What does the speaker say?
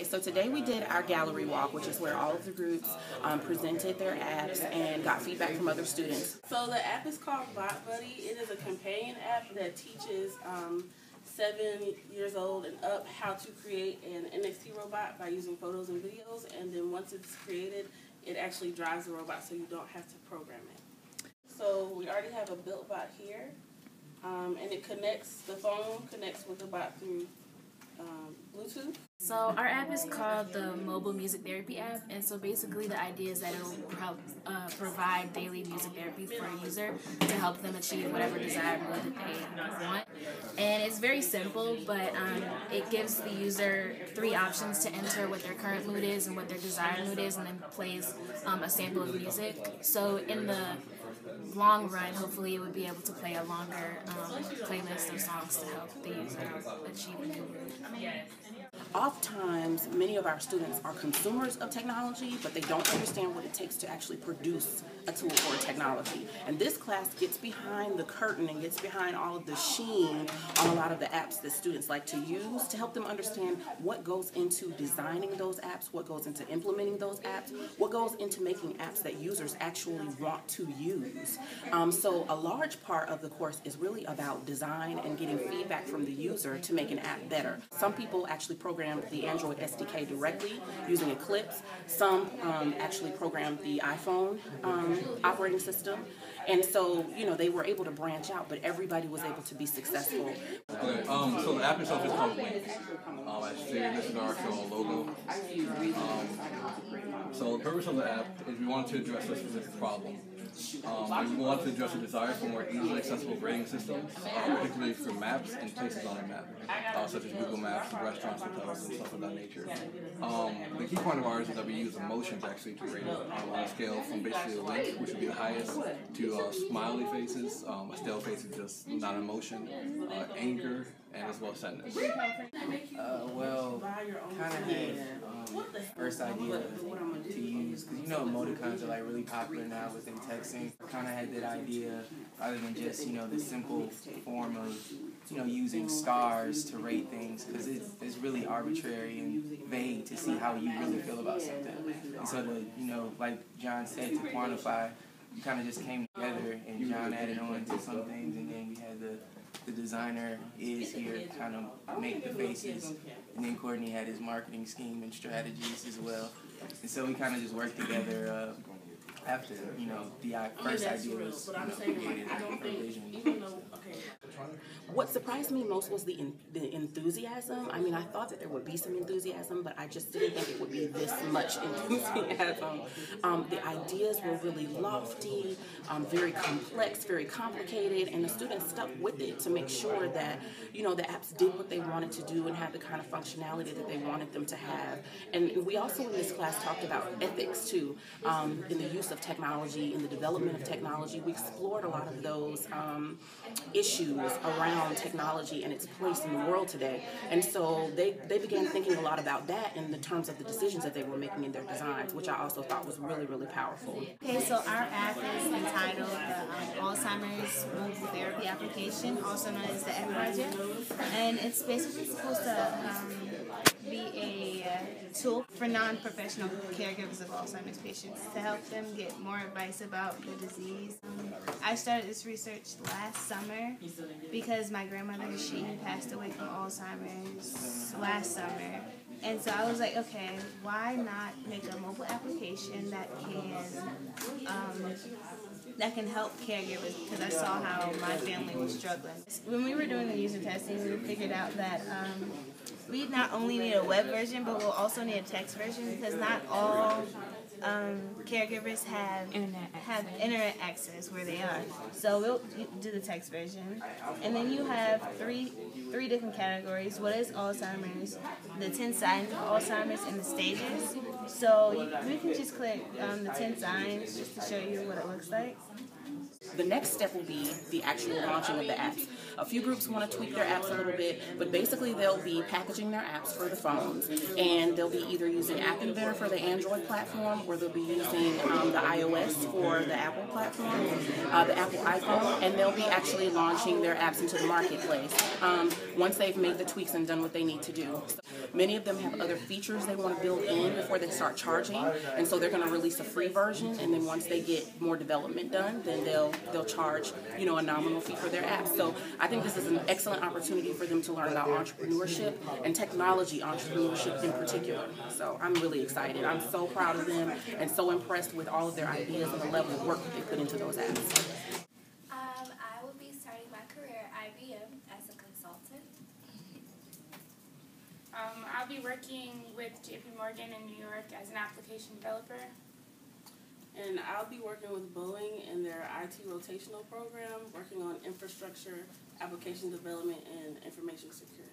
So today we did our gallery walk, which is where all of the groups um, presented their apps and got feedback from other students. So the app is called Bot Buddy. It is a companion app that teaches um, seven years old and up how to create an NXT robot by using photos and videos. And then once it's created, it actually drives the robot so you don't have to program it. So we already have a built bot here. Um, and it connects, the phone connects with the bot through. So our app is called the Mobile Music Therapy app, and so basically the idea is that it will help uh, provide daily music therapy for a user to help them achieve whatever desired mood that they want. And it's very simple, but um, it gives the user three options to enter what their current mood is and what their desired mood is, and then plays um, a sample of music. So in the long run, hopefully it would be able to play a longer um, playlist of songs to help the user achieve new mood. Oftentimes, many of our students are consumers of technology, but they don't understand what it takes to actually produce a tool for technology. And this class gets behind the curtain and gets behind all of the sheen on a lot of the apps that students like to use to help them understand what goes into designing those apps, what goes into implementing those apps, what goes into making apps that users actually want to use. Um, so a large part of the course is really about design and getting feedback from the user to make an app better. Some people actually program the Android SDK directly using Eclipse. Some um, actually program the iPhone um, operating system. And so, you know, they were able to branch out, but everybody was able to be successful. Okay, um, so the app itself is called Wink. Um, as stated, this is our show logo. Um, so the purpose of the app is we wanted to address a specific problem. Um, we want to address a desire for more easily accessible rating systems, uh, particularly for maps and places on a map, uh, such as Google Maps, restaurants, hotels, and stuff of that nature. Um, the key point of ours is that we use emotions actually to rate on a scale from basically a link, which would be the highest, to uh, smiley faces. Um, a stale face is just not emotion, uh, anger, and as well sadness. Uh, well, kind of had um, first idea to use because you know emoticons are like really popular now within texting. I Kind of had that idea rather than just you know the simple form of you know using stars to rate things because it's, it's really arbitrary and vague to see how you really feel about something. And so to you know like John said to quantify, you kind of just came together and John added on to some things and then we had the the designer is here kind of make the faces. And then Courtney had his marketing scheme and strategies as well. And so we kind of just worked together uh, after, you know, the first idea was you know, created, our vision. What surprised me most was the, the enthusiasm. I mean, I thought that there would be some enthusiasm, but I just didn't think it would be this much enthusiasm. Um, the ideas were really lofty, um, very complex, very complicated, and the students stuck with it to make sure that, you know, the apps did what they wanted to do and had the kind of functionality that they wanted them to have. And we also in this class talked about ethics too, um, in the use of technology, in the development of technology. We explored a lot of those um, around technology and its place in the world today. And so they, they began thinking a lot about that in the terms of the decisions that they were making in their designs, which I also thought was really, really powerful. Okay, so our app is entitled the um, Alzheimer's Mobile Therapy Application, also known as the F Project. And it's basically supposed to um, be a uh, tool for non-professional caregivers of Alzheimer's patients to help them get more advice about the disease. Um, I started this research last summer because my grandmother, she passed away from Alzheimer's last summer. And so I was like, okay, why not make a mobile application that can um, that can help caregivers because I saw how my family was struggling. When we were doing the user testing, we figured out that um, we not only need a web version, but we'll also need a text version because not all um, caregivers have internet have internet access where they are. So we'll do the text version, and then you have three three different categories. What is Alzheimer's? The ten signs of Alzheimer's and the stages. So we can just click um, the ten signs just to show you what it looks like. The next step will be the actual launching of the apps. A few groups want to tweak their apps a little bit, but basically they'll be packaging their apps for the phones, and they'll be either using App Inventor for the Android platform, or they'll be using um, the iOS for the Apple platform, uh, the Apple iPhone, and they'll be actually launching their apps into the marketplace um, once they've made the tweaks and done what they need to do. Many of them have other features they want to build in before they start charging, and so they're going to release a free version, and then once they get more development done, then they'll they'll charge you know a nominal fee for their app. So I think this is an excellent opportunity for them to learn about entrepreneurship and technology entrepreneurship in particular. So I'm really excited. I'm so proud of them and so impressed with all of their ideas and the level of work that they put into those apps. Um, I will be starting my career at IBM as a consultant. Um, I'll be working with JP Morgan in New York as an application developer. And I'll be working with Boeing in their IT rotational program, working on infrastructure, application development, and information security.